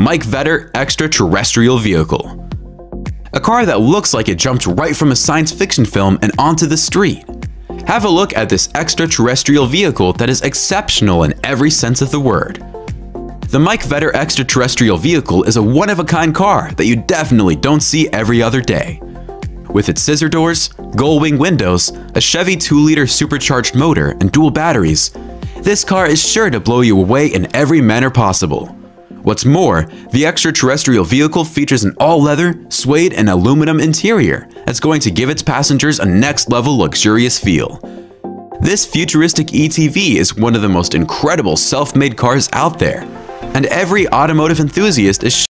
Mike Vetter Extraterrestrial Vehicle. A car that looks like it jumped right from a science fiction film and onto the street. Have a look at this extraterrestrial vehicle that is exceptional in every sense of the word. The Mike Vetter extraterrestrial vehicle is a one-of-a-kind car that you definitely don't see every other day. With its scissor doors, gull-wing windows, a Chevy 2-liter supercharged motor, and dual batteries, this car is sure to blow you away in every manner possible. What's more, the extraterrestrial vehicle features an all-leather, suede, and aluminum interior that's going to give its passengers a next-level luxurious feel. This futuristic ETV is one of the most incredible self-made cars out there, and every automotive enthusiast is